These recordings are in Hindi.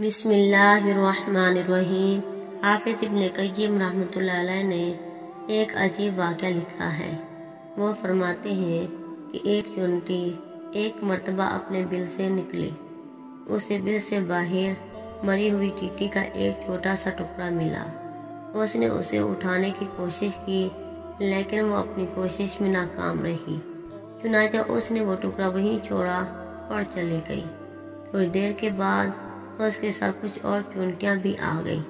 बिस्मिल्लाहिर्रहमानिर्रहीम। हाफिज इब्न कय्यम रहमतुल्लाह ने एक अजीब वाक़ लिखा है। वो फरमाते हैं कि एक चुनटी, एक मर्तबा अपने बिल से निकली। उसे बिल से बाहर मरी हुई टीटी का एक छोटा सा टुकड़ा मिला। उसने उसे उठाने की कोशिश की, लेकिन वो अपनी कोशिश में नाकाम रही। चुनाचा उसने वो टुकड़ा वहीं छोड़ा और चली गई। थोड़ी देर के बाद उसके साथ कुछ और चुनटियाँ भी आ गई,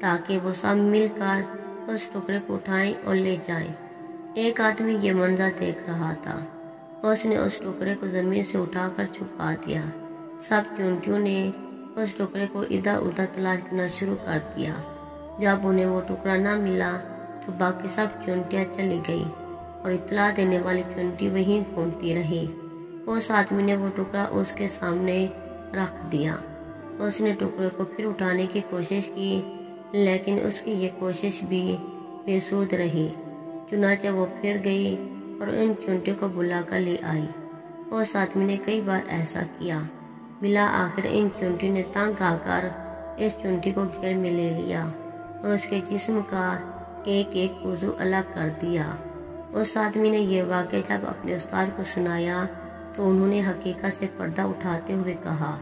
ताकि वो सब मिलकर उस टुकड़े को उठाएँ और ले जाएँ। एक आदमी ये मंजर देख रहा था। उसने उस टुकड़े को ज़मीन से उठाकर छुपा दिया। सब चुनटियों ने उस टुकड़े को इधर उधर तलाश करना शुरू कर दिया। जब उन्हें वो टुकड़ा ना मिला तो बाकी सब चुनटियाँ चली गई और इतला देने वाली चुनटी वहीं घूमती रही। उस आदमी ने वो टुकड़ा उसके सामने रख दिया। उसने टुकड़े को फिर उठाने की कोशिश की, लेकिन उसकी ये कोशिश भी बेसूद रही। चुनाचे वो फिर गई और इन चुनटे को बुलाकर ले आई। उस आदमी ने कई बार ऐसा किया। बिला आखिर इन चुनटी ने तंग आकर इस चुनटी को घेर में ले लिया और उसके जिस्म का एक एक वज़ू अलग कर दिया। उस आदमी ने यह वाक्य जब अपने उस्ताद को सुनाया तो उन्होंने हकीकत से पर्दा उठाते हुए कहा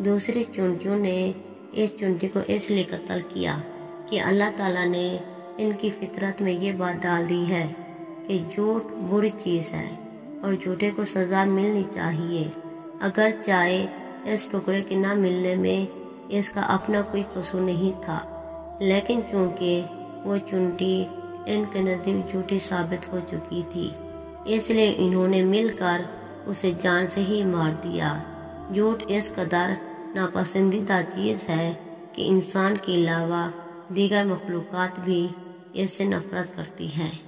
दूसरी चुनटियों ने इस चुनटी को इसलिए कत्ल किया कि अल्लाह ताला ने इनकी फितरत में ये बात डाल दी है कि झूठ बुरी चीज़ है और झूठे को सज़ा मिलनी चाहिए। अगर चाहे, इस टुकड़े के ना मिलने में इसका अपना कोई कसूर नहीं था। लेकिन क्योंकि वो चुनटी इनके नज़दीक झूठी साबित हो चुकी थी, इसलिए इन्होंने मिलकर उसे जान से ही मार दिया। झूठ इस कदर नापसंदीदा चीज़ है कि इंसान के अलावा दीगर मखलूक भी इससे नफरत करती है।